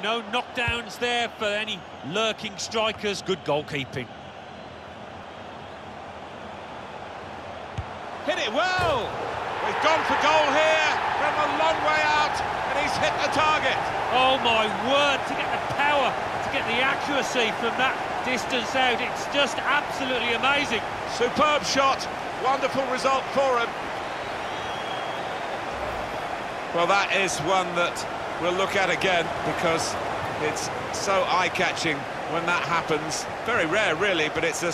No knockdowns there for any lurking strikers. Good goalkeeping. Hit it well. We've gone for goal here from a long way out, and he's hit the target. Oh my word, to get the power, to get the accuracy from that distance out, it's just absolutely amazing. Superb shot, wonderful result for him. Well, that is one that we'll look at again because it's so eye-catching when that happens. Very rare, really, but it's a...